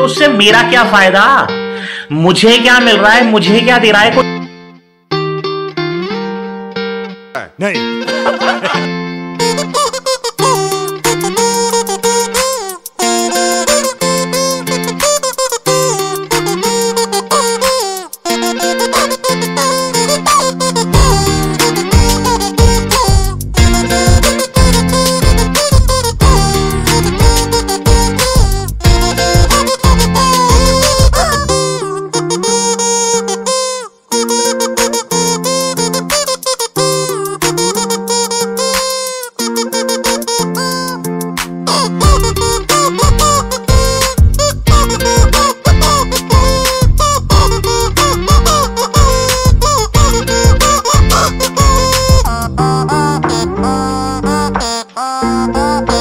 तो उससे मेरा क्या फ़ायदा? मुझे क्या मिल रहा है? मुझे क्या दे रहा है? कोई नहीं। oh, oh.